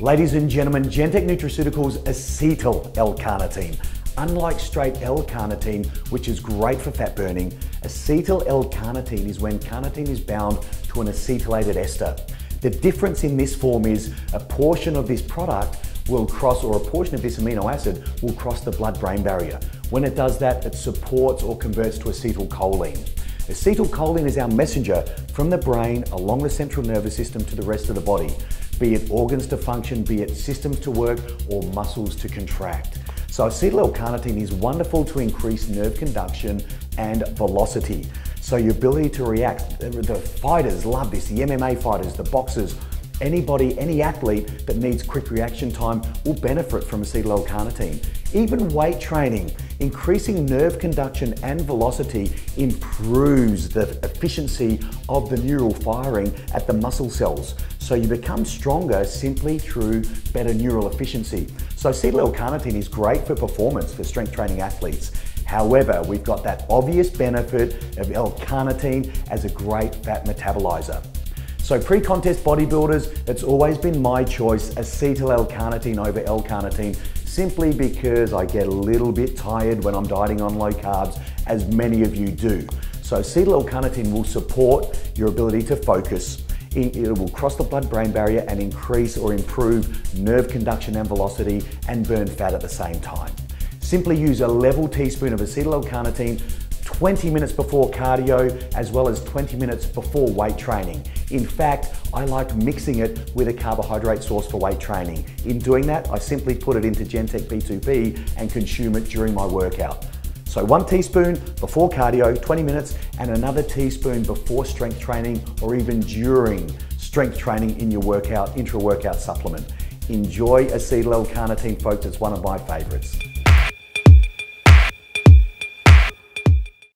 Ladies and gentlemen, Gen-Tec Nutraceuticals acetyl L-carnitine. Unlike straight L-carnitine, which is great for fat burning, acetyl L-carnitine is when carnitine is bound to an acetylated ester. The difference in this form is a portion of this product will cross, or a portion of this amino acid will cross the blood-brain barrier. When it does that, it supports or converts to acetylcholine. Acetylcholine is our messenger from the brain along the central nervous system to the rest of the body be it organs to function, be it systems to work, or muscles to contract. So acetyl L-carnitine is wonderful to increase nerve conduction and velocity. So your ability to react, the fighters love this, the MMA fighters, the boxers, Anybody, any athlete that needs quick reaction time will benefit from acetyl L-carnitine. Even weight training, increasing nerve conduction and velocity improves the efficiency of the neural firing at the muscle cells. So you become stronger simply through better neural efficiency. So acetyl L-carnitine is great for performance for strength training athletes. However, we've got that obvious benefit of L-carnitine as a great fat metabolizer. So pre-contest bodybuilders, it's always been my choice acetyl L-carnitine over L-carnitine simply because I get a little bit tired when I'm dieting on low carbs, as many of you do. So acetyl L-carnitine will support your ability to focus, it will cross the blood-brain barrier and increase or improve nerve conduction and velocity and burn fat at the same time. Simply use a level teaspoon of acetyl L-carnitine 20 minutes before cardio as well as 20 minutes before weight training. In fact, I like mixing it with a carbohydrate source for weight training. In doing that, I simply put it into Gen-Tec B2B and consume it during my workout. So one teaspoon before cardio, 20 minutes, and another teaspoon before strength training or even during strength training in your workout, intra-workout supplement. Enjoy acetyl L-carnitine, folks. It's one of my favorites.